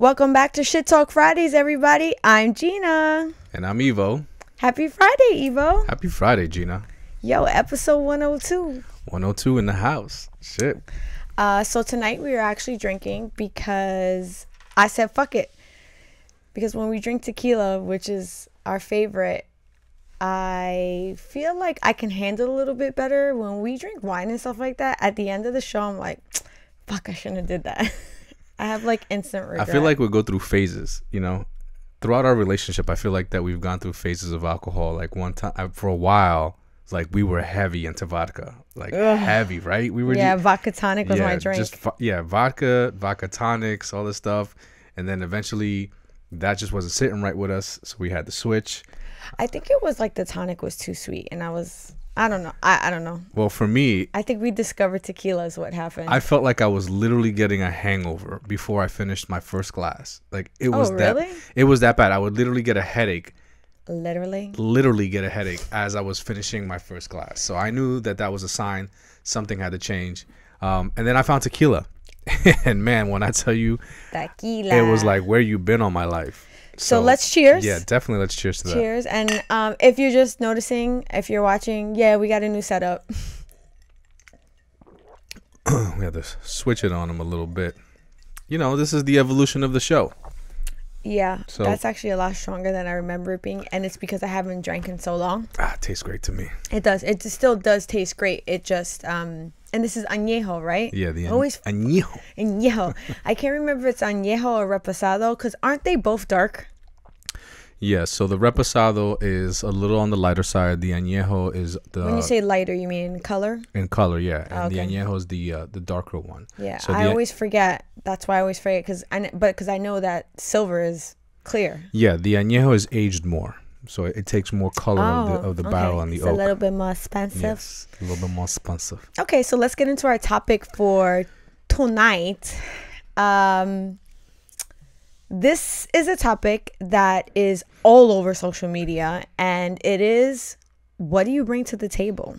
Welcome back to Shit Talk Fridays, everybody. I'm Jeanna. And I'm Ivo. Happy Friday, Ivo. Happy Friday, Jeanna. Yo, episode 102. 102 in the house. Shit. Uh, so tonight we are actually drinking because I said fuck it. Because when we drink tequila, which is our favorite, I feel like I can handle a little bit better when we drink wine and stuff like that. At the end of the show, I'm like, fuck, I shouldn't have did that. I have like instant regret. I feel like we go through phases, you know. Throughout our relationship, I feel like that we've gone through phases of alcohol. Like one time, uh, for a while, it's like we were heavy into vodka, like Ugh. heavy, right? We were yeah, ju- vodka tonic was yeah, my drink. just yeah, vodka, vodka tonics, all this stuff, and then eventually that just wasn't sitting right with us, so we had to switch. I think it was like the tonic was too sweet, and I was I don't know. I, I don't know. Well, for me, I think we discovered tequila is what happened. I felt like I was literally getting a hangover before I finished my first glass. Like it was Oh, that really? it was that bad. I would literally get a headache, Literally. literally get a headache as I was finishing my first glass. So I knew that that was a sign something had to change. Um, and then I found tequila, and man, when I tell you, Tequila. it was like where you been all my life. So, let's cheers. Yeah, definitely. Let's cheers to that. Cheers. And um, if you're just noticing, if you're watching, yeah, we got a new setup. we had to switch it on them a little bit. You know, this is the evolution of the show. Yeah, So- that's actually a lot stronger than I remember it being, and it's because I haven't drank in so long. Ah, it tastes great to me. It does. It still does taste great. It just um, and this is añejo, right? Yeah, the always añejo. añejo. I can't remember if it's añejo or reposado, because aren't they both dark? Yeah, so the reposado is a little on the lighter side. The añejo is the When you say lighter, you mean color? in color, yeah, and the Okay. añejo is the uh, the darker one. Yeah, So I the- always forget. That's why I always forget because I but because I know that silver is clear. Yeah, the añejo is aged more, so it, takes more color of the of the barrel Oh, and the it's oak. a little bit more expensive. yes, a little bit more expensive. Okay, so let's get into our topic for tonight. Um, this is a topic that is all over social media, and it is what do you bring to the table?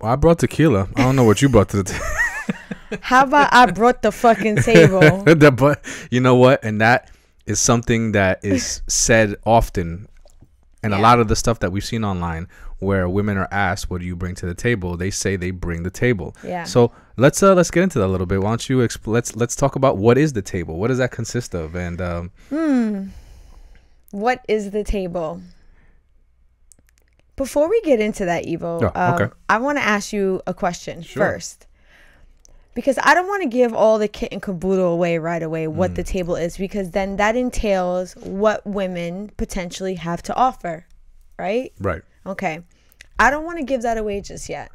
Well, I brought tequila. I don't know what you brought to the table. How about I brought the fucking table? but you know what? And that is something that is said often. And a lot of the stuff that we've seen online where women are asked, What do you bring to the table? They say they bring the table. Yeah. So let's uh let's get into that a little bit. Why don't you exp- let's let's talk about what is the table? What does that consist of? And um What is the table? Before we get into that, Ivo, Oh, um, okay. I want to ask you a question Sure. first. Because I don't want to give all the kit and caboodle away right away what Mm. the table is, because then that entails what women potentially have to offer, right? right. Okay. I don't want to give that away just yet.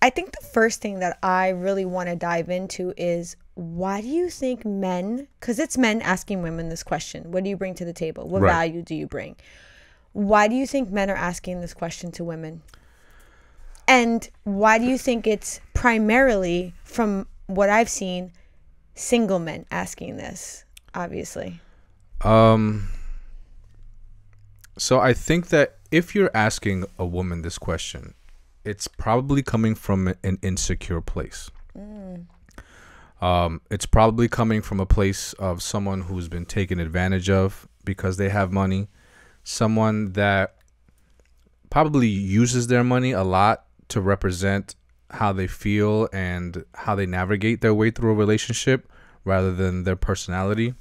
I think the first thing that I really want to dive into is why do you think men, because it's men asking women this question, what do you bring to the table? What Right. value do you bring? Why do you think men are asking this question to women? And why do you think it's primarily, from what I've seen, single men asking this, obviously? Um so I think that if you're asking a woman this question, it's probably coming from an insecure place. Um, it's probably coming from a place of someone who's been taken advantage of because they have money, someone that probably uses their money a lot to represent how they feel and how they navigate their way through a relationship rather than their personality.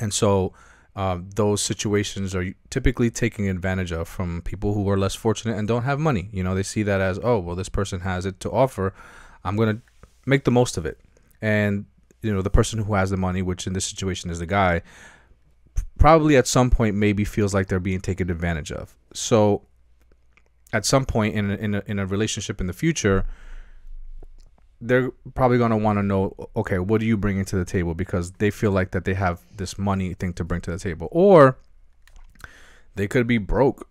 And so um, those situations are typically taken advantage of from people who are less fortunate and don't have money. You know, they see that as, oh, well, this person has it to offer. I'm going to make the most of it. And, you know, the person who has the money, which in this situation is the guy, probably at some point maybe feels like they're being taken advantage of. So at some point in a, in a, in a relationship in the future, they're probably going to want to know okay what are you bringing to the table because they feel like that they have this money thing to bring to the table or they could be broke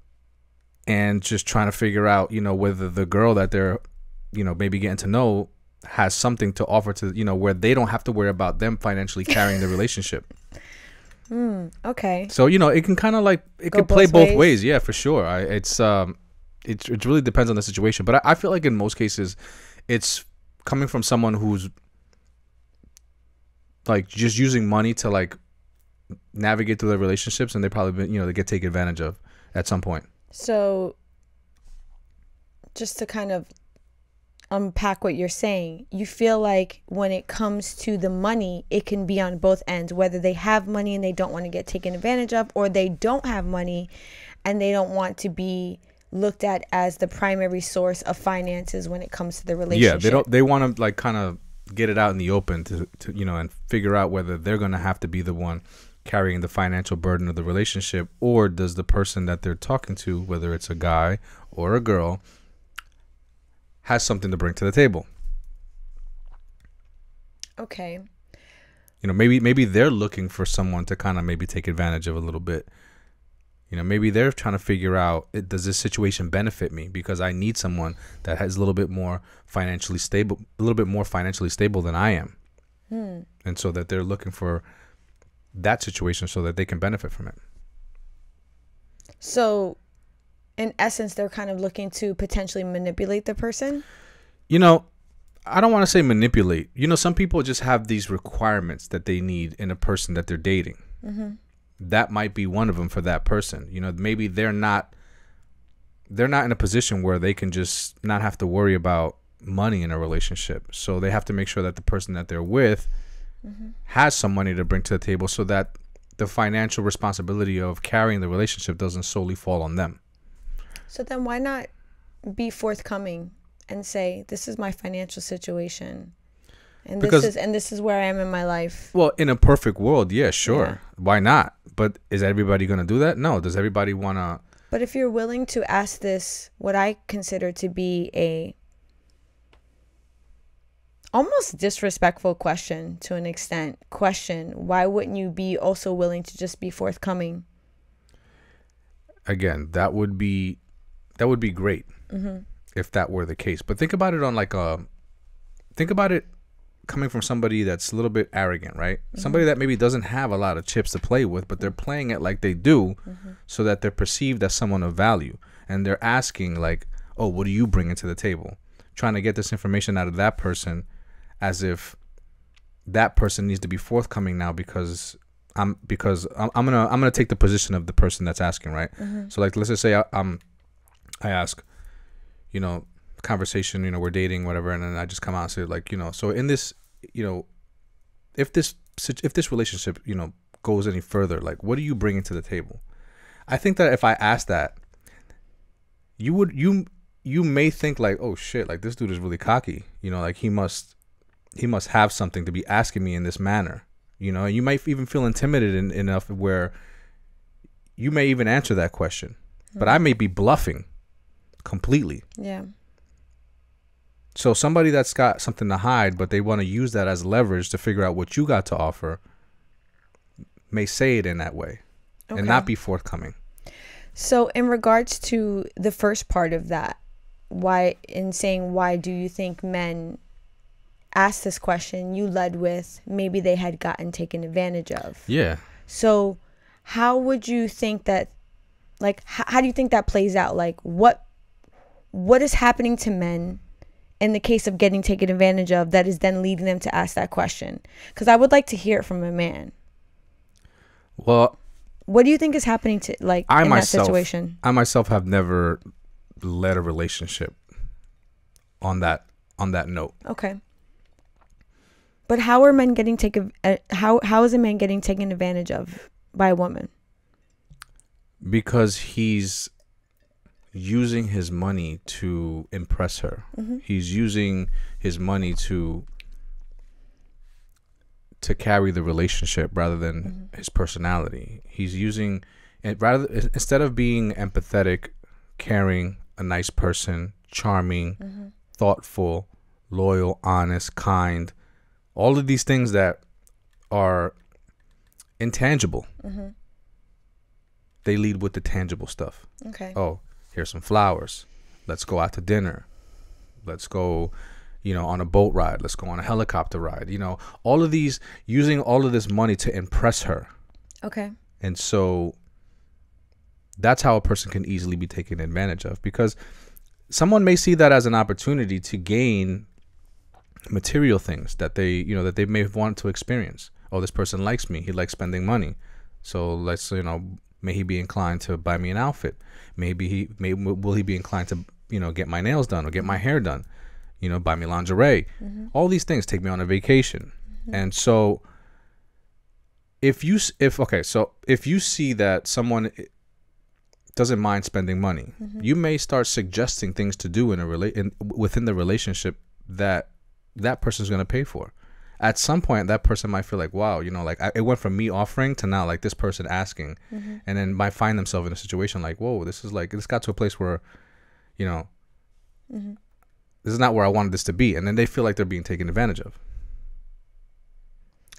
and just trying to figure out you know whether the girl that they're you know maybe getting to know has something to offer to you know where they don't have to worry about them financially carrying the relationship Okay. so you know it can kind of like it Go could play both both ways. ways. yeah for sure I, it's um it, it really depends on the situation but I, I feel like in most cases it's coming from someone who's like just using money to like navigate through their relationships, and they probably been, you know they get taken advantage of at some point. So, just to kind of unpack what you're saying, you feel like when it comes to the money, it can be on both ends, whether they have money and they don't want to get taken advantage of, or they don't have money and they don't want to be looked at as the primary source of finances when it comes to the relationship. Yeah, they don't. They want to like kind of get it out in the open to, to you know and figure out whether they're gonna have to be the one carrying the financial burden of the relationship, or does the person that they're talking to, whether it's a guy or a girl, has something to bring to the table. Okay. You know, maybe maybe they're looking for someone to kind of maybe take advantage of a little bit. You know, maybe they're trying to figure out it, does this situation benefit me because I need someone that has a little bit more financially stable, a little bit more financially stable than I am, Hmm. and so that they're looking for that situation so that they can benefit from it. So, in essence, they're kind of looking to potentially manipulate the person. You know, I don't want to say manipulate. You know, some people just have these requirements that they need in a person that they're dating. That might be one of them for that person. You know, maybe they're not they're not in a position where they can just not have to worry about money in a relationship. So they have to make sure that the person that they're with mm-hmm. has some money to bring to the table so that the financial responsibility of carrying the relationship doesn't solely fall on them. So then, why not be forthcoming and say, "This is my financial situation, and Because- this is and this is where I am in my life." Well, in a perfect world, yeah, sure. Yeah. Why not? But is everybody going to do that? No. Does everybody want to But if you're willing to ask this, what I consider to be a almost disrespectful question to an extent, question, why wouldn't you be also willing to just be forthcoming? again, that would be that would be great mm-hmm. if that were the case. But think about it on like a think about it coming from somebody that's a little bit arrogant, right? Mm-hmm. Somebody that maybe doesn't have a lot of chips to play with, but they're playing it like they do mm-hmm. so that they're perceived as someone of value. And they're asking like, "Oh, what do you bring into the table?" Trying to get this information out of that person as if that person needs to be forthcoming now because I'm because I'm, I'm gonna I'm gonna take the position of the person that's asking, right? Mm-hmm. So like let's just say I, I'm I ask, you know, conversation, you know, we're dating, whatever, and then I just come out and say like, you know, so in this, you know, if this if this relationship, you know, goes any further, like, what are you bringing to the table? I think that if I ask that, you would you you may think like, oh shit, like this dude is really cocky, you know, like he must he must have something to be asking me in this manner, you know. You might even feel intimidated in, enough where you may even answer that question, but hmm. I may be bluffing completely. Yeah. So somebody that's got something to hide, but they want to use that as leverage to figure out what you got to offer, may say it in that way and not be forthcoming. So, in regards to the first part of that, why, in saying, why do you think men ask this question, you led with maybe they had gotten taken advantage of. Yeah. So, how would you think that, like, how do you think that plays out? Like, what, what is happening to men in the case of getting taken advantage of that is then leading them to ask that question? Because I would like to hear it from a man. Well, What do you think is happening to, like, I in myself, that situation? I myself have never led a relationship on that on that note. Okay. But how are men getting taken? Uh, how how is a man getting taken advantage of by a woman? because he's using his money to impress her. Mm-hmm. He's using his money to to carry the relationship rather than mm-hmm. his personality. He's using it rather instead of being empathetic, caring, a nice person, charming, mm-hmm. thoughtful, loyal, honest, kind, all of these things that are intangible. They lead with the tangible stuff Okay. oh, here's some flowers. Let's go out to dinner. Let's go, you know, on a boat ride. Let's go on a helicopter ride. You know, all of these using all of this money to impress her. Okay. And so that's how a person can easily be taken advantage of because someone may see that as an opportunity to gain material things that they, you know, that they may have wanted to experience. oh, this person likes me. He likes spending money. So let's you know, may he be inclined to buy me an outfit. Maybe he may will he be inclined to you know get my nails done or get my hair done. You know, buy me lingerie. Mm-hmm. All these things take me on a vacation. Mm-hmm. And so if you if okay, so if you see that someone eh, doesn't mind spending money, mm-hmm. you may start suggesting things to do in a rela- in, within the relationship that that person's going to pay for. At some point, that person might feel like, wow, you know, like I, it went from me offering to now like this person asking, mm-hmm. and then might find themselves in a situation like, whoa, this is like this got to a place where, you know, mm-hmm. this is not where I wanted this to be, and then they feel like they're being taken advantage of.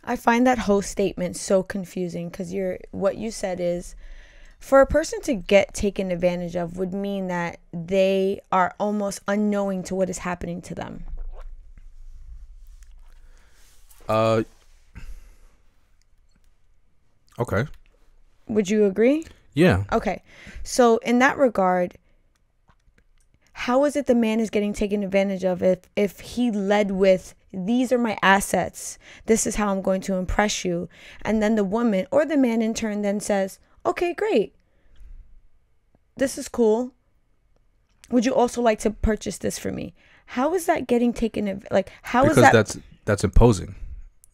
I find that whole statement so confusing because you're what you said is for a person to get taken advantage of would mean that they are almost unknowing to what is happening to them. Uh. Okay. Would you agree? Yeah. Okay. So in that regard, how is it the man is getting taken advantage of if if he led with these are my assets. This is how I'm going to impress you. And then the woman or the man in turn then says, "Okay, great. This is cool. Would you also like to purchase this for me?" How is that getting taken like how is because that that's that's imposing.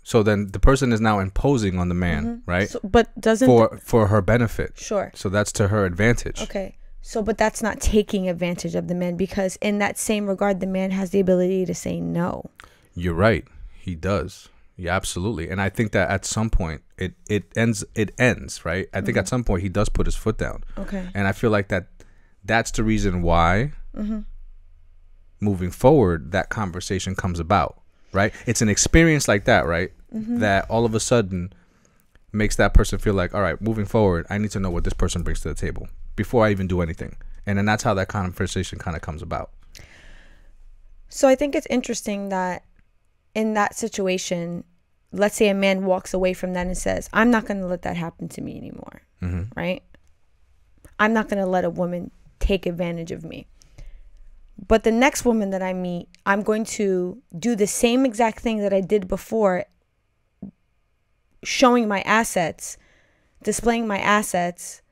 So then the person is now imposing on the man, right? so, but doesn't for for her benefit. sure. So that's to her advantage. Okay. So, but that's not taking advantage of the man because, in that same regard, the man has the ability to say no. You're right. He does. Yeah, absolutely. And I think that at some point it it ends it ends, right? I think at some point he does put his foot down. Okay. And I feel like that that's the reason why Mm-hmm. moving forward that conversation comes about, right? It's an experience like that, right? Mm-hmm. That all of a sudden makes that person feel like, all right, moving forward, I need to know what this person brings to the table before I even do anything. And then that's how that conversation kind of comes about. So, I think it's interesting that in that situation, let's say a man walks away from that and says, I'm not going to let that happen to me anymore. Right? I'm not going to let a woman take advantage of me. But the next woman that I meet, I'm going to do the same exact thing that I did before, showing my assets, displaying my assets,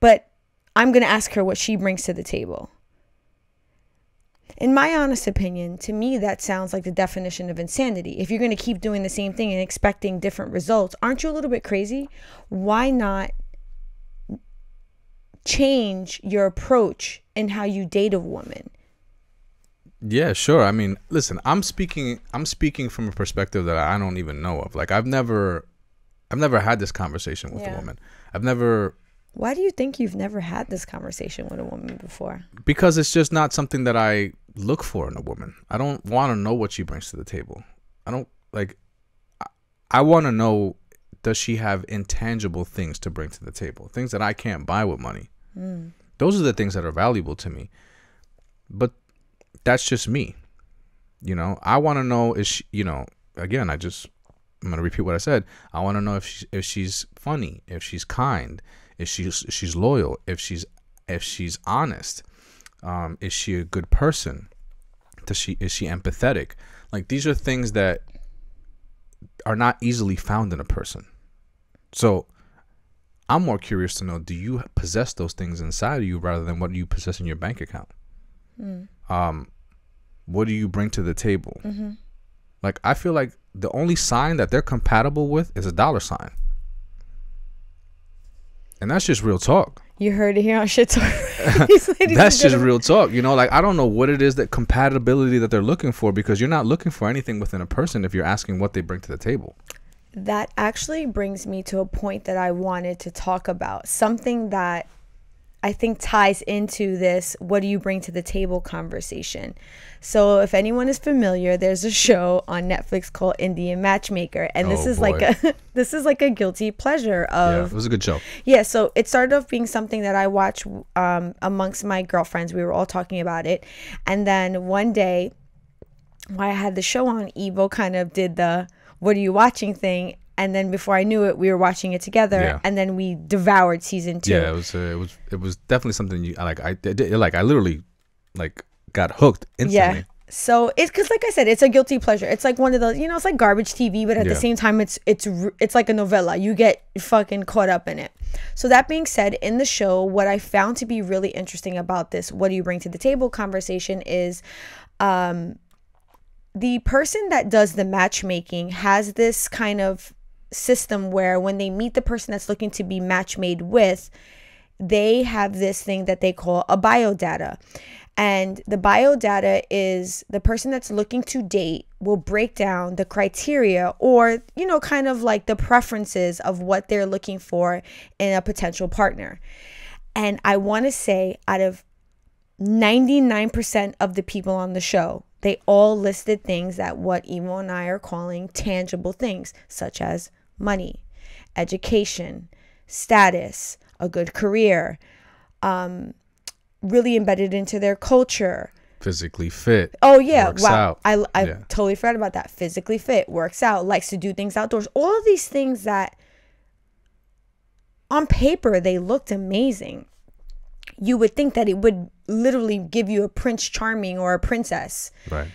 but I'm going to ask her what she brings to the table. In my honest opinion, to me, that sounds like the definition of insanity. If you're going to keep doing the same thing and expecting different results, aren't you a little bit crazy? Why not change your approach in how you date a woman? Yeah, sure. I mean, listen, I'm speaking I'm speaking from a perspective that I don't even know of. Like I've never I've never had this conversation with Yeah. a woman. I've never Why do you think you've never had this conversation with a woman before? because it's just not something that I look for in a woman. I don't want to know what she brings to the table. I don't like I, I want to know does she have intangible things to bring to the table? Things that I can't buy with money. Hmm. Those are the things that are valuable to me. But that's just me. You know, I want to know is she, you know, again, I just I'm going to repeat what I said. I want to know if she, if she's funny, if she's kind, if she's if she's loyal, if she's if she's honest. Um, is she a good person? Does she is she empathetic? Like these are things that are not easily found in a person. So I'm more curious to know: Do you possess those things inside of you rather than what you possess in your bank account? Um, what do you bring to the table? Mm-hmm. Like I feel like the only sign that they're compatible with is a dollar sign, and that's just real talk. You heard it here on Shit Talk. That's just real talk. You know, like I don't know what it is that compatibility that they're looking for because you're not looking for anything within a person if you're asking what they bring to the table. That actually brings me to a point that I wanted to talk about. Something that I think ties into this what do you bring to the table conversation. So, if anyone is familiar, there's a show on Netflix called Indian Matchmaker and this Oh, is like a this is like a guilty pleasure Yeah, of it was a good show. yeah, so it started off being something that I watched um, amongst my girlfriends. We were all talking about it. And then one day, while I had the show on, Ivo kind of did the what are you watching thing. And then before I knew it, we were watching it together. Yeah. And then we devoured season two. Yeah, it was. Uh, it was. It was definitely something you like. I did. Like I literally, like got hooked instantly. Yeah. so it's because like i said it's a guilty pleasure it's like one of those you know it's like garbage tv but at the same time it's it's it's like a novella you get fucking caught up in it so that being said in the show what i found to be really interesting about this what do you bring to the table conversation is um the person that does the matchmaking has this kind of system where when they meet the person that's looking to be match made with they have this thing that they call a biodata. And the biodata is the person that's looking to date will break down the criteria or, you know, kind of like the preferences of what they're looking for in a potential partner. And I want to say, out of 99% of the people on the show, they all listed things that what Ivo and I are calling tangible things, such as money, education, status, a good career, um, really embedded into their culture. Physically fit. Oh yeah, Works wow! out. I I Yeah. totally forgot about that. Physically fit, works out, likes to do things outdoors. All of these things that on paper they looked amazing. You would think that it would literally give you a prince charming or a princess. Right.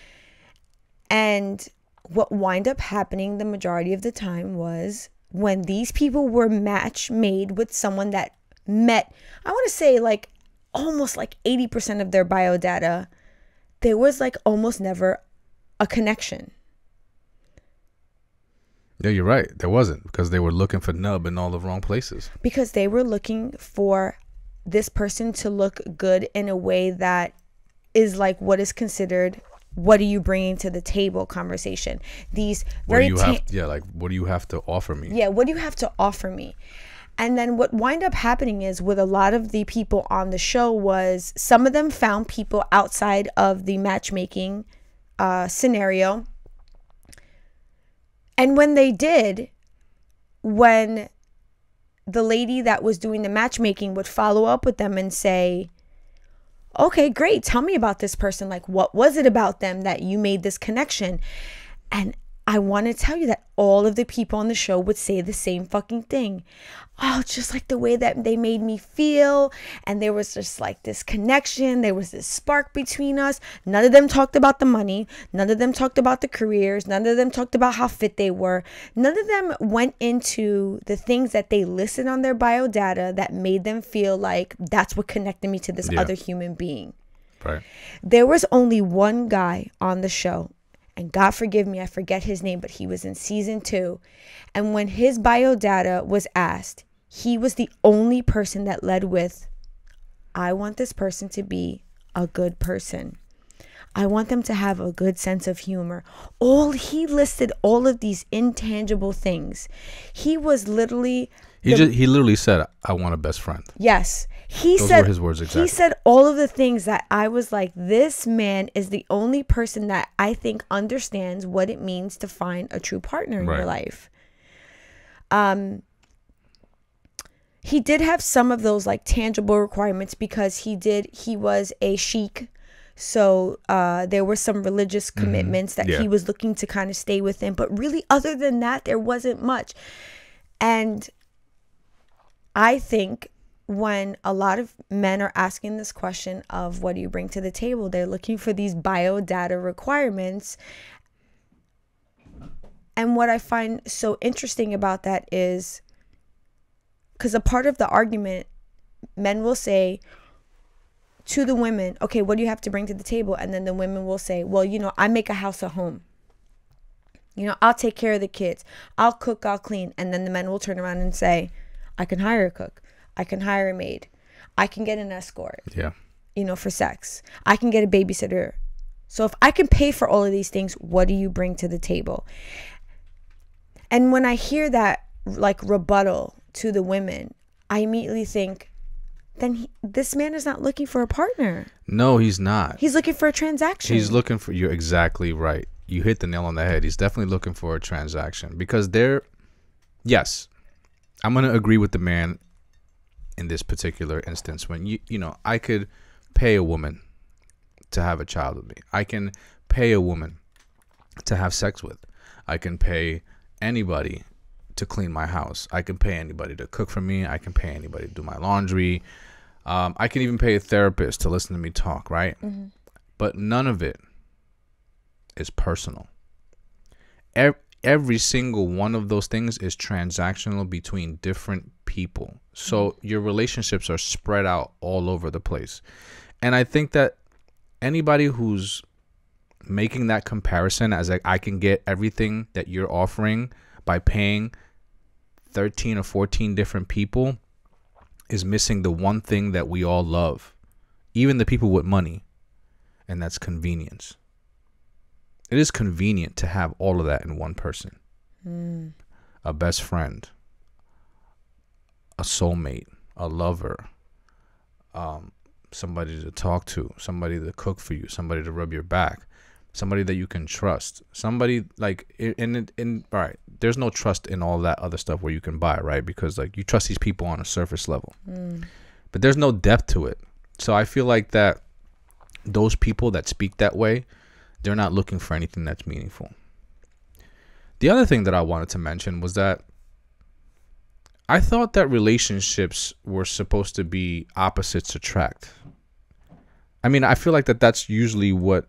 And what wind up happening the majority of the time was when these people were match made with someone that met, I want to say like almost like 80% of their bio data, there was like almost never a connection. Yeah, you're right. There wasn't because they were looking for nub in all the wrong places. because they were looking for this person to look good in a way that is like what is considered what are you bringing to the table conversation these very you ta- have? Yeah, like what do you have to offer me? yeah what do you have to offer me and then what wind up happening is with a lot of the people on the show was some of them found people outside of the matchmaking uh, scenario and when they did when the lady that was doing the matchmaking would follow up with them and say okay great tell me about this person. Like what was it about them that you made this connection? And I want to tell you that all of the people on the show would say the same fucking thing. Oh, just like the way that they made me feel. And there was just like this connection. There was this spark between us. None of them talked about the money. None of them talked about the careers. None of them talked about how fit they were. None of them went into the things that they listed on their bio data that made them feel like that's what connected me to this Yeah. other human being Right. there was only one guy on the show and god forgive me i forget his name but he was in season two and when his bio data was asked he was the only person that led with i want this person to be a good person i want them to have a good sense of humor all he listed all of these intangible things he was literally He just he literally said, "I want a best friend." Yes. He Those said his words exactly. He said all of the things that I was like, this man is the only person that I think understands what it means to find a true partner in your life. Um he did have some of those like tangible requirements because he did he was a sheik so uh, there were some religious commitments that Mm-hmm. Yeah. he was looking to kind of stay within but really other than that there wasn't much and I think when a lot of men are asking this question of what do you bring to the table, they're looking for these biodata requirements. And what I find so interesting about that is because a part of the argument, men will say to the women, okay, what do you have to bring to the table? And then the women will say, well, you know, I make a house a home. You know, I'll take care of the kids. I'll cook, I'll clean. And then the men will turn around and say, I can hire a cook. I can hire a maid. I can get an escort, Yeah. you know, for sex. I can get a babysitter. So if I can pay for all of these things, what do you bring to the table? And when I hear that like rebuttal to the women, I immediately think, then he, this man is not looking for a partner. No, he's not. He's looking for a transaction. He's looking for you're exactly right. You hit the nail on the head. He's definitely looking for a transaction because they're yes. I'm going to agree with the man in this particular instance when you you know, I could pay a woman to have a child with me. I can pay a woman to have sex with. I can pay anybody to clean my house. I can pay anybody to cook for me. I can pay anybody to do my laundry. Um, I can even pay a therapist to listen to me talk, right? But none of it is personal. Every, every single one of those things is transactional between different people. So mm-hmm. your relationships are spread out all over the place. And I think that anybody who's making that comparison as like I can get everything that you're offering by paying 13 or 14 different people is missing the one thing that we all love, even the people with money, and that's convenience. It is convenient to have all of that in one person mm. a best friend, a soulmate, a lover, um, somebody to talk to, somebody to cook for you, somebody to rub your back, somebody that you can trust, somebody like in in, in all right. There's no trust in all that other stuff where you can buy, right? Because like you trust these people on a surface level, but there's no depth to it. So I feel like that those people that speak that way, they're not looking for anything that's meaningful. The other thing that I wanted to mention was that I thought that relationships were supposed to be opposites attract. I mean, I feel like that that's usually what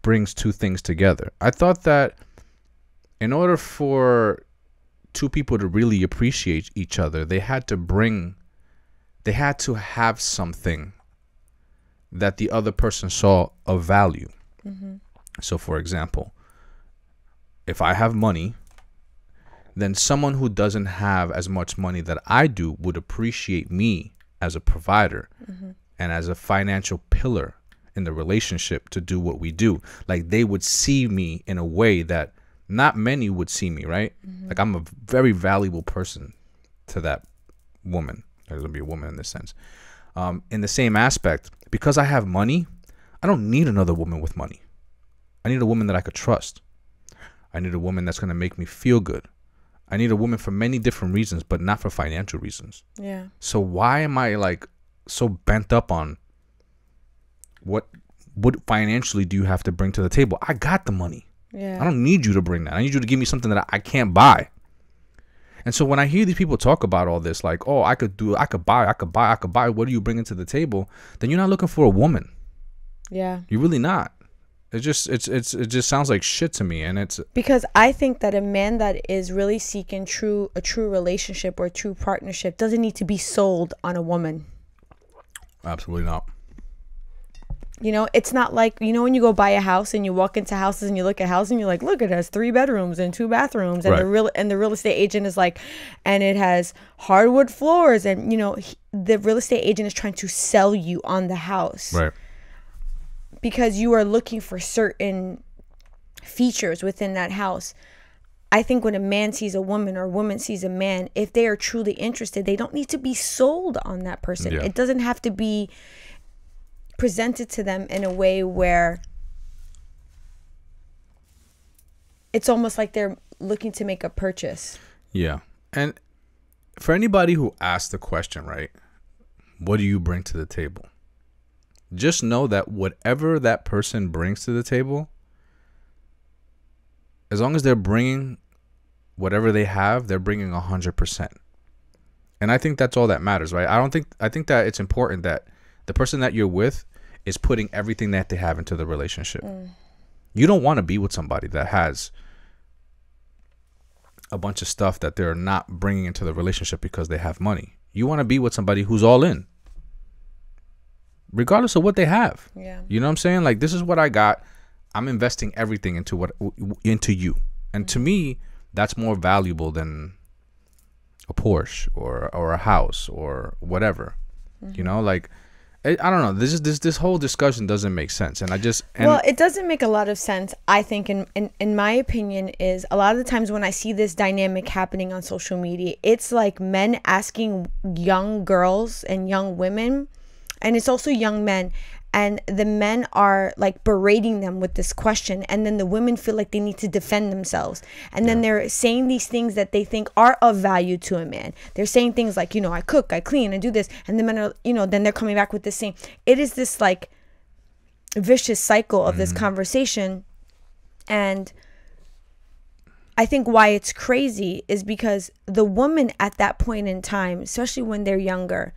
brings two things together. I thought that in order for two people to really appreciate each other, they had to bring they had to have something that the other person saw of value. Mm-hmm. So for example, if I have money, then someone who doesn't have as much money that I do would appreciate me as a provider and as a financial pillar in the relationship to do what we do. Like they would see me in a way that not many would see me, right? Like I'm a very valuable person to that woman. There's gonna be a woman in this sense. Um, in the same aspect, because I have money, I don't need another woman with money. I need a woman that I could trust. I need a woman that's gonna make me feel good. I need a woman for many different reasons, but not for financial reasons. Yeah. So why am I like so bent up on what what financially do you have to bring to the table? I got the money. Yeah. I don't need you to bring that. I need you to give me something that I, I can't buy. And so when I hear these people talk about all this, like, oh, I could do, I could buy, I could buy, I could buy, what are you bringing to the table? Then you're not looking for a woman. yeah. You're really not. It just, it's, it's, it just sounds like shit to me. And it's, because I think that a man that is really seeking true a true relationship or a true partnership doesn't need to be sold on a woman. absolutely not. You know, it's not like you know when you go buy a house and you walk into houses and you look at houses and you're like, look, it has three bedrooms and two bathrooms, and the real and the real estate agent is like, and it has hardwood floors, and you know, he, the real estate agent is trying to sell you on the house Right. Because you are looking for certain features within that house. I think when a man sees a woman or a woman sees a man, if they are truly interested, they don't need to be sold on that person. Yeah. It doesn't have to be presented to them in a way where it's almost like they're looking to make a purchase. Yeah. And for anybody who asked the question, right? What do you bring to the table? Just know that whatever that person brings to the table, as long as they're bringing whatever they have, they're bringing 100%. And I think that's all that matters, right? I don't think I think that it's important that the person that you're with is putting everything that they have into the relationship. Mm. You don't want to be with somebody that has a bunch of stuff that they're not bringing into the relationship because they have money. You want to be with somebody who's all in, regardless of what they have. Yeah. You know what I'm saying? Like this is what I got. I'm investing everything into what into you, and to mm-hmm. me, that's more valuable than a Porsche or or a house or whatever. You know, mm-hmm. like I, I don't know. This is this this whole discussion doesn't make sense, and I just and well, it doesn't make a lot of sense. I think, in, in in my opinion, is a lot of the times when I see this dynamic happening on social media, it's like men asking young girls and young women, and it's also young men, and the men are like berating them with this question, and then the women feel like they need to defend themselves, and then they're saying these things that they think are of value to a man. They're saying things like, you know, I cook, I clean, I do this, and the men are, you know, then they're coming back with the same. It is this like vicious cycle of this mm-hmm. conversation and i think why it's crazy is because the woman at that point in time especially when they're younger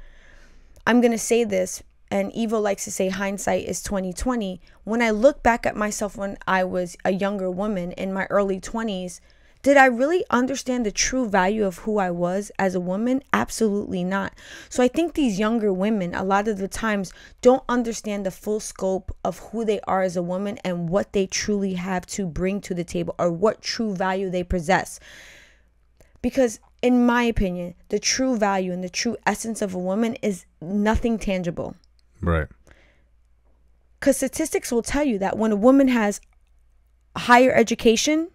i'm going to say this and Ivo likes to say hindsight is 2020. When I look back at myself when I was a younger woman in my early 20s, did I really understand the true value of who I was as a woman? Absolutely not. So I think these younger women, a lot of the times, don't understand the full scope of who they are as a woman and what they truly have to bring to the table or what true value they possess. Because, in my opinion, the true value and the true essence of a woman is nothing tangible. Right. Because statistics will tell you that when a woman has higher education,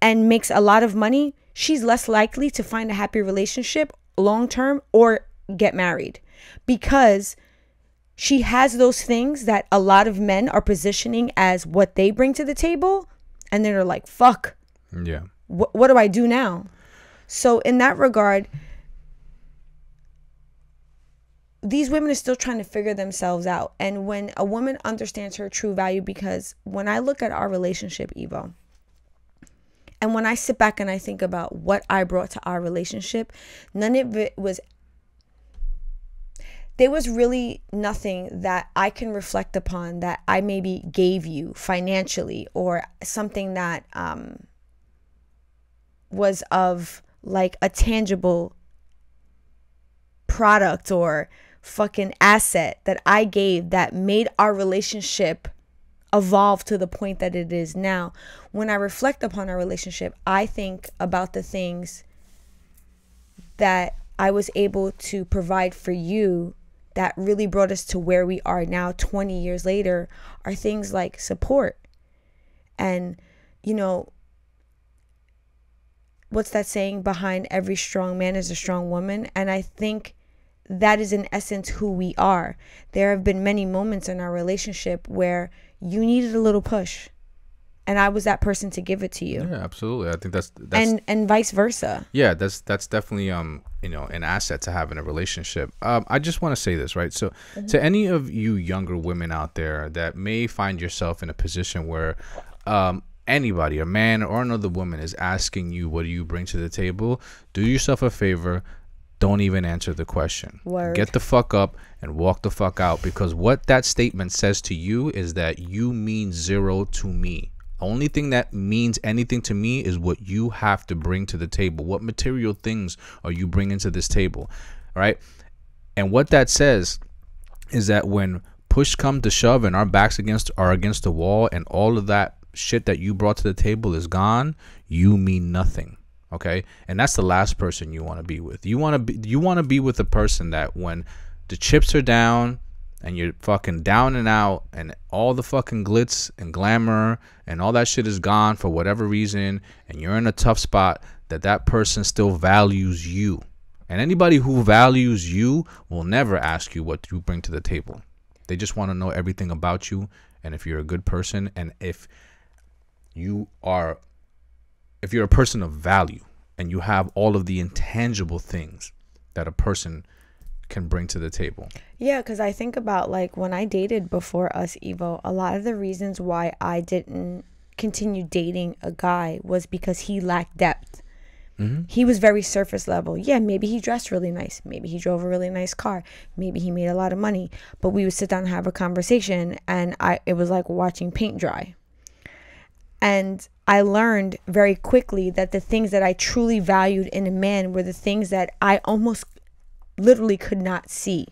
and makes a lot of money, she's less likely to find a happy relationship long term or get married because she has those things that a lot of men are positioning as what they bring to the table and then they're like fuck Yeah. what, what do i do now so in that regard these women are still trying to figure themselves out. And when a woman understands her true value because when i look at our relationship Ivo and when I sit back and I think about what I brought to our relationship, none of it was there was really nothing that I can reflect upon that I maybe gave you financially or something that um, was of like a tangible product or fucking asset that I gave that made our relationship evolve to the point that it is now. When I reflect upon our relationship, I think about the things that I was able to provide for you that really brought us to where we are now 20 years later are things like support. And, you know, what's that saying? Behind every strong man is a strong woman. And I think that is in essence who we are. There have been many moments in our relationship where you needed a little push and I was that person to give it to you. Yeah, absolutely. I think that's that's and and vice versa. yeah, that's that's definitely um you know an asset to have in a relationship. Um, I just want to say this right. So to any of you younger women out there that may find yourself in a position where um anybody, a man or another woman, is asking you what do you bring to the table, do yourself a favor. Don't even answer the question. Word. Get the fuck up and walk the fuck out because what that statement says to you is that you mean zero to me. Only thing that means anything to me is what you have to bring to the table. What material things are you bringing to this table? All right. And what that says is that when push comes to shove and our backs against are against the wall and all of that shit that you brought to the table is gone, you mean nothing. Okay? And that's the last person you want to be with. You want to be you want to be with a person that when the chips are down and you're fucking down and out and all the fucking glitz and glamour and all that shit is gone for whatever reason and you're in a tough spot that that person still values you and anybody who values you will never ask you what you bring to the table they just want to know everything about you and if you're a good person and if you are if you're a person of value and you have all of the intangible things that a person can bring to the table Yeah, because I think about like when I dated before us, Ivo, a lot of the reasons why I didn't continue dating a guy was because he lacked depth. Mm-hmm. He was very surface level. Yeah, maybe he dressed really nice. Maybe he drove a really nice car. Maybe he made a lot of money. But we would sit down and have a conversation, and I it was like watching paint dry. And I learned very quickly that the things that I truly valued in a man were the things that I almost literally could not see.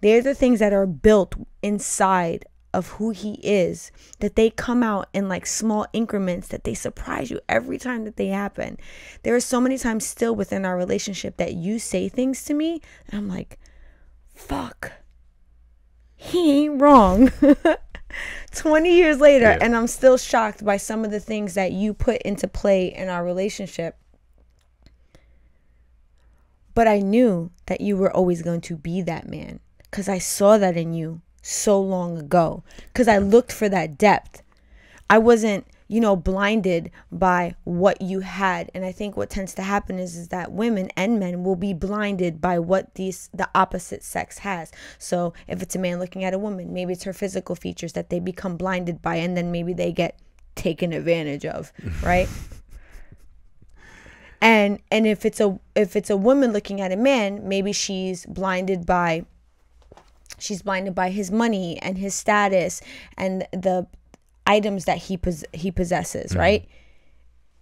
They're the things that are built inside of who he is, that they come out in like small increments, that they surprise you every time that they happen. There are so many times still within our relationship that you say things to me, and I'm like, fuck, he ain't wrong. 20 years later, Yeah. and I'm still shocked by some of the things that you put into play in our relationship. But I knew that you were always going to be that man because I saw that in you so long ago because I looked for that depth. I wasn't, you know, blinded by what you had. And I think what tends to happen is, is that women and men will be blinded by what these the opposite sex has. So if it's a man looking at a woman, maybe it's her physical features that they become blinded by and then maybe they get taken advantage of, right? and and if it's a if it's a woman looking at a man maybe she's blinded by she's blinded by his money and his status and the items that he pos- he possesses, mm-hmm. right?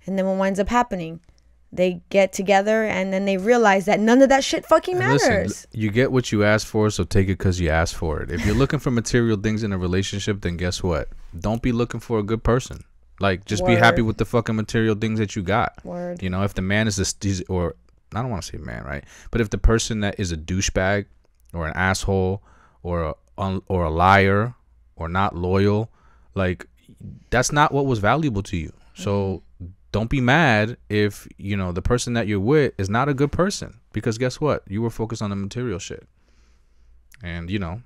And then what winds up happening? They get together and then they realize that none of that shit fucking matters. listen, you get what you ask for, so take it because you asked for it. If you're looking for material things in a relationship, then guess what? Don't be looking for a good person. Like, just be happy with the fucking material things that you got. Word. You know, if the man is this, or I don't want to say man, right? But if the person that is a douchebag or an asshole or a or a liar or not loyal, like that's not what was valuable to you. So mm-hmm. don't be mad if you know the person that you're with is not a good person because guess what? You were focused on the material shit, and you know,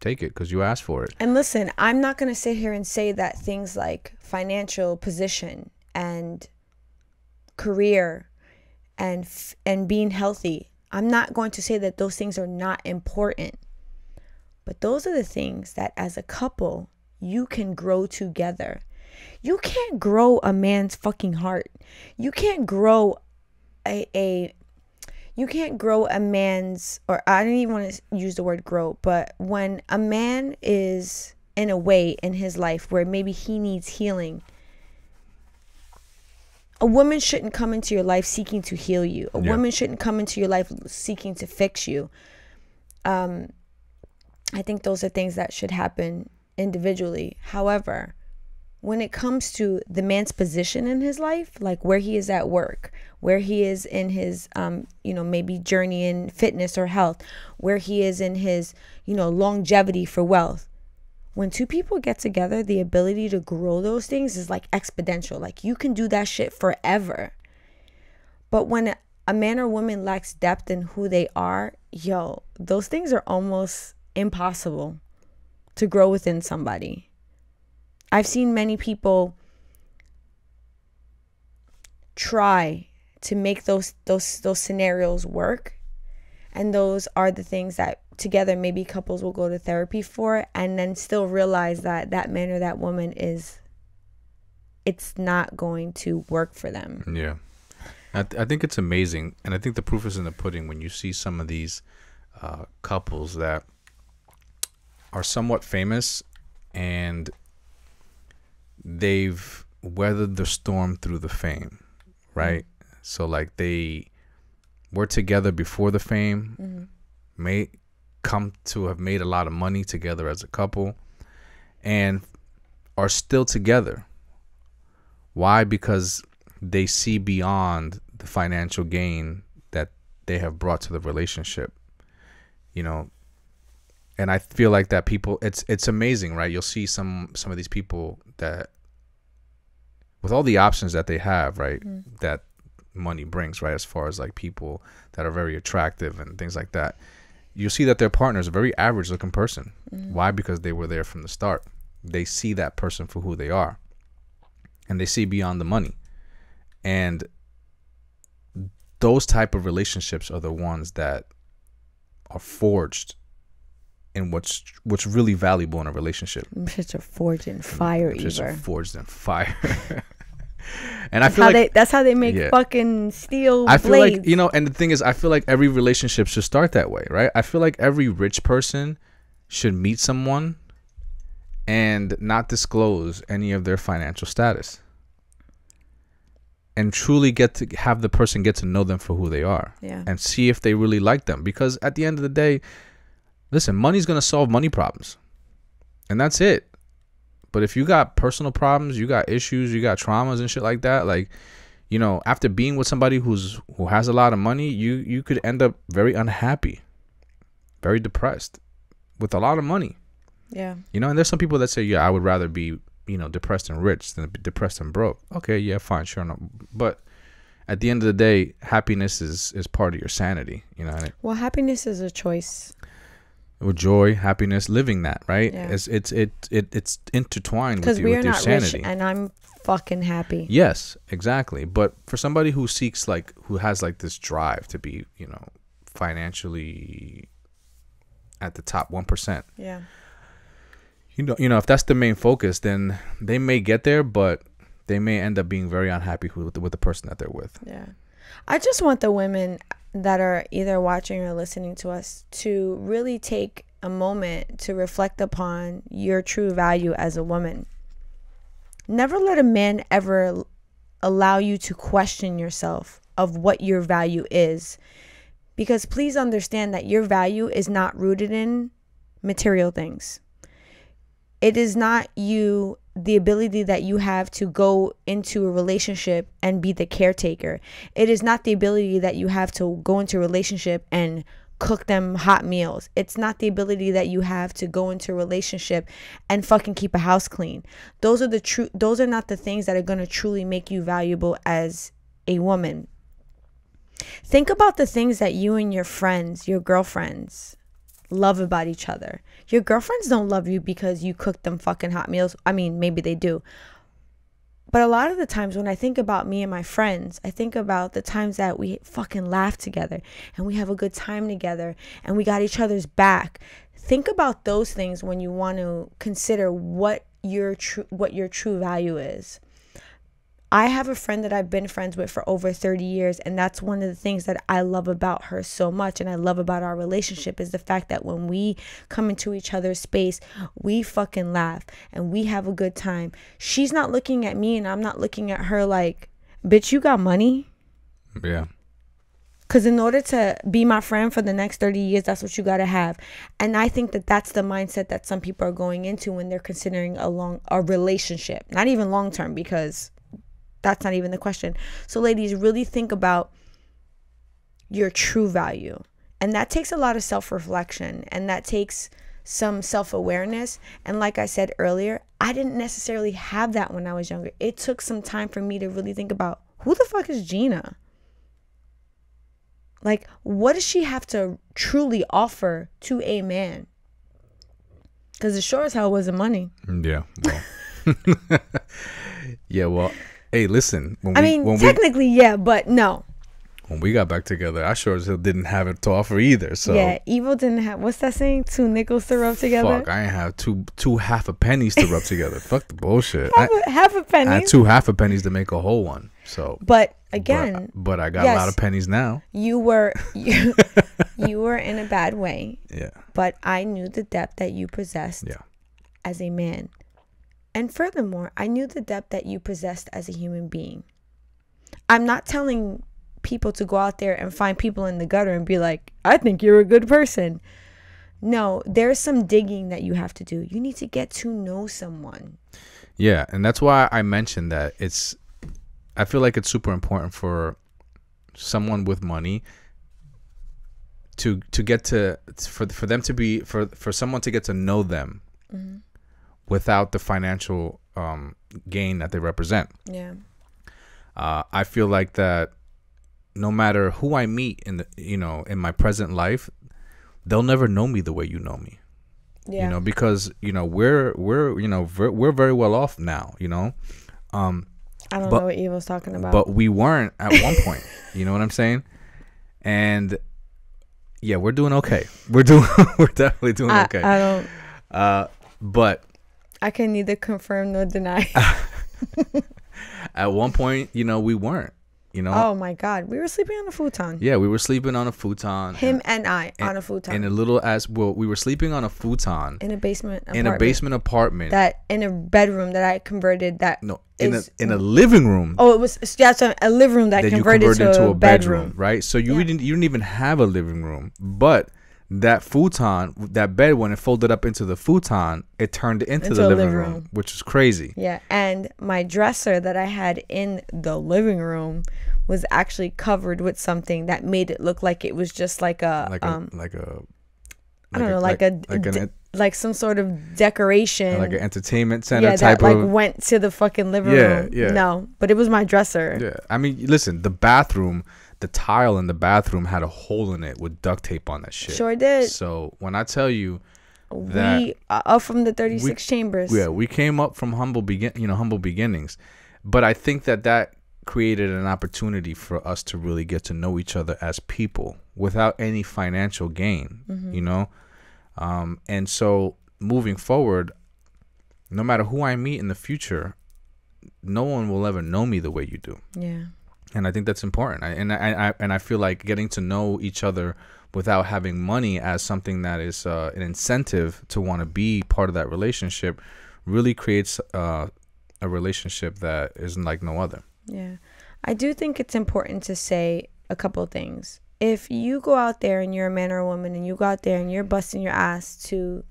take it because you asked for it. And listen, I'm not going to sit here and say that things like financial position and career and f- and being healthy. I'm not going to say that those things are not important. But those are the things that as a couple you can grow together. You can't grow a man's fucking heart. You can't grow a, a you can't grow a man's or I don't even want to use the word grow, but when a man is in a way in his life where maybe he needs healing, a woman shouldn't come into your life seeking to heal you. A Yeah. woman shouldn't come into your life seeking to fix you. Um I think those are things that should happen individually. However, when it comes to the man's position in his life, like where he is at work, where he is in his, um, you know, maybe journey in fitness or health, where he is in his, you know, longevity for wealth. When two people get together, the ability to grow those things is like exponential. Like you can do that shit forever. But when a man or woman lacks depth in who they are, yo, those things are almost impossible to grow within somebody. I've seen many people try to make those those those scenarios work and those are the things that together maybe couples will go to therapy for and then still realize that that man or that woman is it's not going to work for them. Yeah. I, th- I think it's amazing. And I think the proof is in the pudding when you see some of these uh, couples that are somewhat famous and they've weathered the storm through the fame, right? So, like, they were together before the fame, mm-hmm. may come to have made a lot of money together as a couple, and are still together. Why? Because they see beyond the financial gain that they have brought to the relationship. You know, and I feel like that people it's it's amazing, right? You'll see some some of these people that with all the options that they have, right? Mm-hmm. That money brings, right? As far as like people that are very attractive and things like that. You see that their partner is a very average looking person. Mm-hmm. Why? Because they were there from the start. They see that person for who they are. And they see beyond the money. And those type of relationships are the ones that are forged in what's what's really valuable in a relationship. Such a forged in fire, Just forged in fire. and I feel how like they that's how they make Yeah. fucking steel I feel blades. like you know, and the thing is, I feel like every relationship should start that way, right? I feel like every rich person should meet someone and not disclose any of their financial status, and truly get to have the person get to know them for who they are, Yeah. and see if they really like them. Because at the end of the day, listen, money's gonna solve money problems, and that's it. But if you got personal problems, you got issues, you got traumas and shit like that, like you know, after being with somebody who's who has a lot of money, you you could end up very unhappy, very depressed, with a lot of money. yeah. You know, and there's some people that say, yeah, I would rather be you know depressed and rich than be depressed and broke. Okay, yeah, fine, sure, no, but at the end of the day, happiness is is part of your sanity. You know, Well, happiness is a choice. With joy, happiness, living that right. Yeah. It's it's it, it it's intertwined with, Because you, we are with your not sanity. rich and I'm fucking happy. Yes, exactly. But for somebody who seeks like who has like this drive to be, you know, financially at the top 1%. Yeah. You know, you know if that's the main focus, then they may get there, but they may end up being very unhappy with the, with the person that they're with. Yeah. I just want the women that are either watching or listening to us to really take a moment to reflect upon your true value as a woman. Never let a man ever allow you to question yourself of what your value is. Because please understand that your value is not rooted in material things. It is not you, the ability that you have to go into a relationship and be the caretaker. It is not the ability that you have to go into a relationship and cook them hot meals. It's not the ability that you have to go into a relationship and fucking keep a house clean. Those are the true those are not the things that are going to truly make you valuable as a woman. Think about the things that you and your friends, your girlfriends, love about each other. Your girlfriends don't love you because you cook them fucking hot meals. I mean, maybe they do. But a lot of the times when I think about me and my friends, I think about the times that we fucking laugh together and we have a good time together and we got each other's back. Think about those things when you want to consider what your true what your true value is. I have a friend that I've been friends with for over 30 years and that's one of the things that I love about her so much and I love about our relationship is the fact that when we come into each other's space, we fucking laugh and we have a good time. She's not looking at me and I'm not looking at her like, "Bitch, you got money?" Yeah. Because in order to be my friend for the next 30 years, that's what you got to have. And I think that that's the mindset that some people are going into when they're considering a long a relationship. Not even long term because that's not even the question. So, ladies, really think about your true value. And that takes a lot of self reflection and that takes some self awareness. And like I said earlier, I didn't necessarily have that when I was younger. It took some time for me to really think about who the fuck is Jeanna? Like, what does she have to truly offer to a man? Because it sure as hell wasn't money. Yeah. Well. yeah. Well. Hey, listen. When I we, mean, technically, we, yeah, but no. When we got back together, I sure as hell didn't have it to offer either. So yeah, Ivo didn't have. What's that saying? Two nickels to rub together. Fuck, I ain't have two two half a pennies to rub together. Fuck the bullshit. Half, a, half a penny. I had two half a pennies to make a whole one. So, but again, but, but I got yes, a lot of pennies now. You were you, you were in a bad way. Yeah. But I knew the depth that you possessed. Yeah. As a man. And furthermore, I knew the depth that you possessed as a human being. I'm not telling people to go out there and find people in the gutter and be like, I think you're a good person. No, there's some digging that you have to do. You need to get to know someone. Yeah, and that's why I mentioned that it's I feel like it's super important for someone with money to to get to for for them to be for for someone to get to know them mm-hmm without the financial um, gain that they represent. Yeah. Uh, I feel like that no matter who I meet in the you know in my present life, they'll never know me the way you know me. Yeah. You know because you know we're we're you know we're, we're very well off now. You know. Um, I don't but, know what Ivo's talking about. But we weren't at one point. you know what I'm saying? And yeah, we're doing okay. We're doing we're definitely doing I, okay. I don't. Uh, but I can neither confirm nor deny. At one point, you know, we weren't. You know. Oh my God, we were sleeping on a futon. Yeah, we were sleeping on a futon. Him and, and I and, on a futon. In a little as well, we were sleeping on a futon in a basement. Apartment. In a basement apartment. That in a bedroom that I converted. That no, in is, a in a living room. Oh, it was yeah, so a living room that, that converted, converted to a, a bedroom. bedroom. right? So you yeah. didn't you didn't even have a living room, but that futon, that bed, when it folded up into the futon, it turned into, into the living, living room, room, which was crazy. Yeah, and my dresser that I had in the living room was actually covered with something that made it look like it was just like a like a um, like a I don't know, like, like a like, an, like some sort of decoration, like an entertainment center yeah, type that, of. Like went to the fucking living yeah, room. Yeah, No, but it was my dresser. Yeah, I mean, listen, the bathroom the tile in the bathroom had a hole in it with duct tape on that shit. Sure did. So when I tell you that we are up from the 36 we, chambers. Yeah, we came up from humble begin, you know, humble beginnings. But I think that that created an opportunity for us to really get to know each other as people without any financial gain, mm-hmm. you know? Um, and so moving forward, no matter who I meet in the future, no one will ever know me the way you do. Yeah and I think that's important. I, and I, I and I feel like getting to know each other without having money as something that is uh, an incentive to want to be part of that relationship really creates uh, a relationship that isn't like no other. Yeah. I do think it's important to say a couple of things. If you go out there and you're a man or a woman and you go out there and you're busting your ass to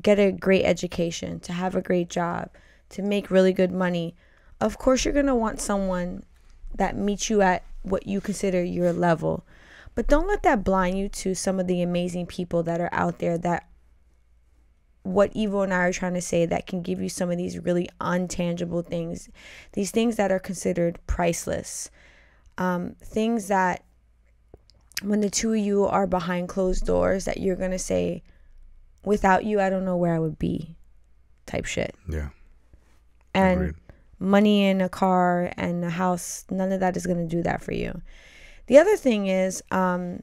get a great education, to have a great job, to make really good money, of course you're going to want someone that meets you at what you consider your level. But don't let that blind you to some of the amazing people that are out there that what Ivo and I are trying to say that can give you some of these really untangible things, these things that are considered priceless, um, things that when the two of you are behind closed doors, that you're gonna say, without you, I don't know where I would be, type shit. Yeah. And Agreed. money in a car and a house, none of that is gonna do that for you. The other thing is, um,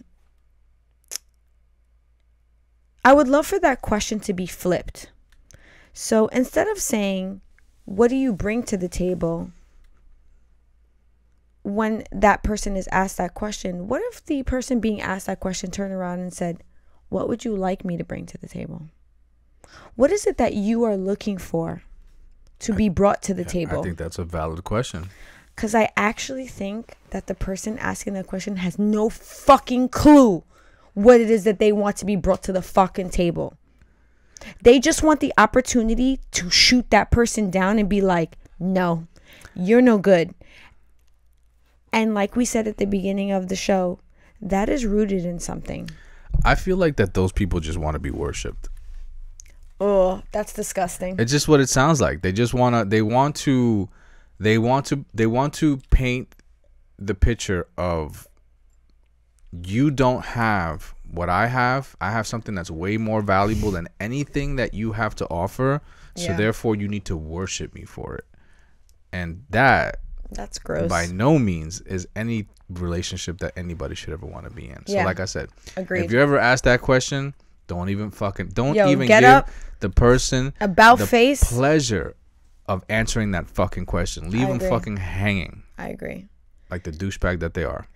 I would love for that question to be flipped. So instead of saying, What do you bring to the table? When that person is asked that question, what if the person being asked that question turned around and said, What would you like me to bring to the table? What is it that you are looking for to be brought to the I table? I think that's a valid question. Because I actually think that the person asking that question has no fucking clue what it is that they want to be brought to the fucking table. They just want the opportunity to shoot that person down and be like, no, you're no good. And like we said at the beginning of the show, that is rooted in something. I feel like that those people just want to be worshipped. Oh, that's disgusting. It's just what it sounds like. They just want to they want to they want to they want to paint the picture of you don't have what I have. I have something that's way more valuable than anything that you have to offer. So Yeah. therefore you need to worship me for it. And that That's gross. by no means is any relationship that anybody should ever want to be in. So Yeah. like I said, Agreed. if you're ever asked that question, don't even fucking don't Yo, even get give up. the person About the face. pleasure of answering that fucking question. Leave I them agree. fucking hanging I agree. like the douchebag that they are.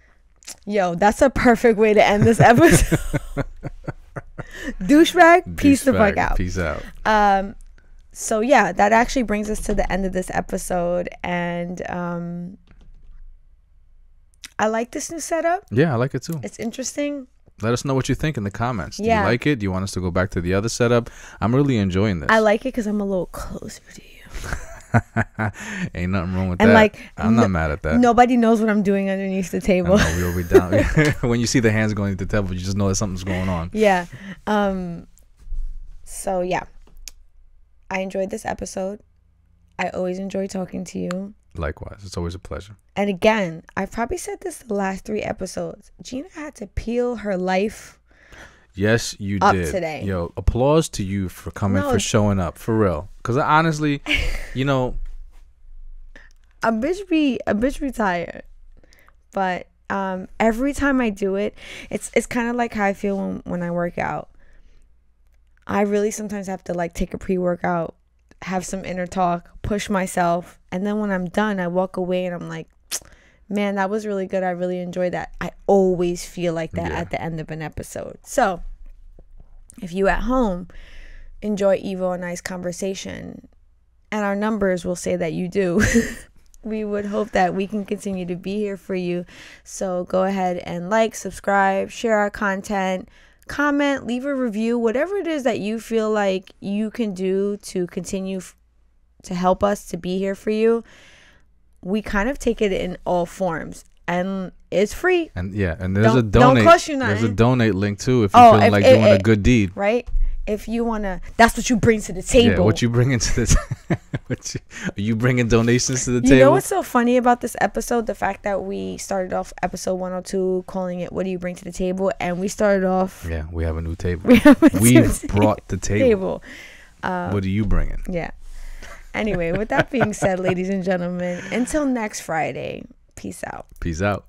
Yo, that's a perfect way to end this episode. Douchebag, peace the fuck out. Peace out. Um, so yeah, that actually brings us to the end of this episode, and um, I like this new setup. Yeah, I like it too. It's interesting. Let us know what you think in the comments. Do Yeah. you like it? Do you want us to go back to the other setup? I'm really enjoying this. I like it because I'm a little closer to you. Ain't nothing wrong with And that. like, I'm no- not mad at that. Nobody knows what I'm doing underneath the table. know, we'll be down. when you see the hands going to the table, you just know that something's going on. yeah. Um. So yeah, I enjoyed this episode. I always enjoy talking to you. Likewise, it's always a pleasure. And again, I've probably said this the last three episodes. Jeanna had to peel her life. Yes, you did. today. Yo, applause to you for coming No. for showing up for real. Because honestly, you know, A bitch be a bitch be tired. But um every time I do it, it's it's kind of like how I feel when, when I work out. I really sometimes have to like take a pre-workout, have some inner talk, push myself, and then when I'm done, I walk away and I'm like, man, that was really good. I really enjoyed that. I always feel like that Yeah. at the end of an episode. So, if you at home enjoy Ivo and nice conversation, and our numbers will say that you do, we would hope that we can continue to be here for you. So go ahead and like, subscribe, share our content, comment, leave a review, whatever it is that you feel like you can do to continue to help us to be here for you. We kind of take it in all forms and it's free, and yeah, and there's a Don't- don't donate. cost you nothing. there's a donate link too if you Oh, feel if like it- doing a good deed. right? If you want to, that's what you bring to the table. Yeah, what you bring into the what you, are you bringing donations to the table. You know what's so funny about this episode? The fact that we started off episode 102 calling it "What do you bring to the table?" and we started off yeah, we have a new table. we We've brought the table. table. Uh, what are you bringing? Yeah. Anyway, with that being said, ladies and gentlemen, until next Friday, peace out. Peace out.